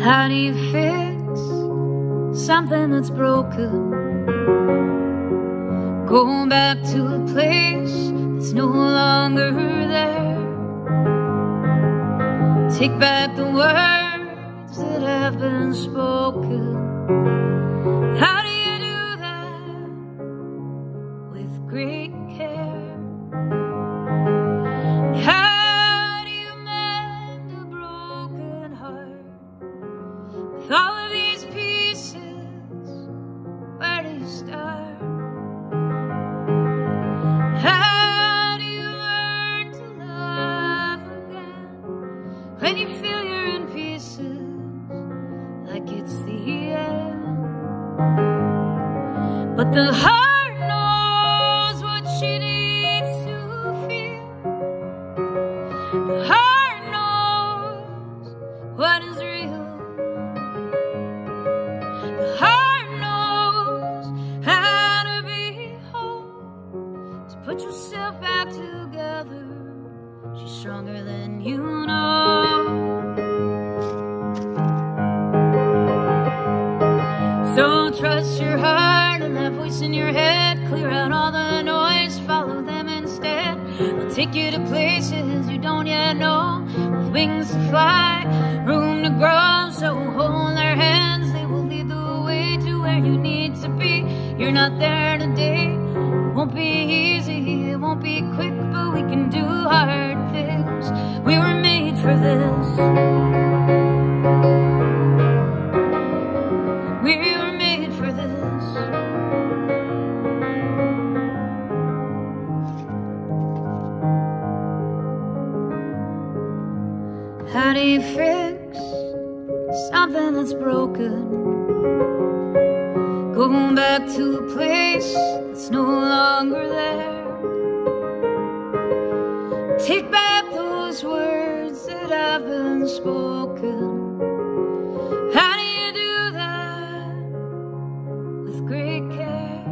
How do you fix something that's broken? Go back to a place that's no longer there. Take back the words that have been spoken. When you feel you're in pieces like it's the end? But the heart knows what she needs to feel. The heart knows what is real. The heart knows how to be whole. To put yourself back together. She's stronger than you know. So trust your heart and that voice in your head. Clear out all the noise, follow them instead. They'll take you to places you don't yet know. With wings to fly, room to grow. So hold their hands, they will lead the way to where you need to be. You're not there today. Won't be easy, it won't be quick, but we can do hard things. We were made for this. We were made for this. How do you fix something that's broken? Going back to a place that's no longer there. Take back those words that have been spoken. How do you do that with great care?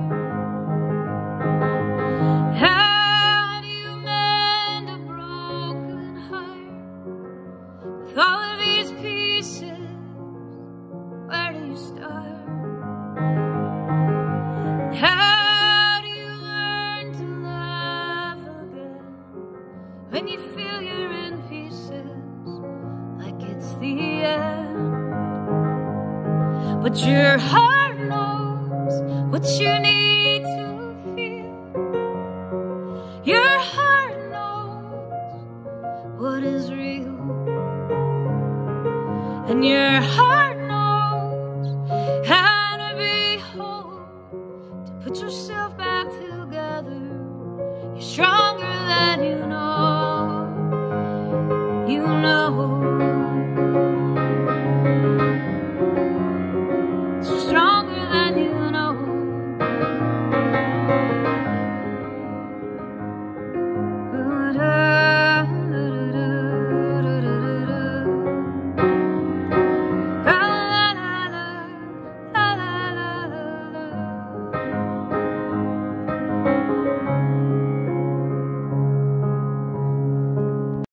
How do you mend a broken heart with all of these pieces? Where do you start? When you feel you're in pieces like it's the end? But your heart knows what you need to feel. Your heart knows what is real. And your heart knows how to be whole. To put yourself back together. You're stronger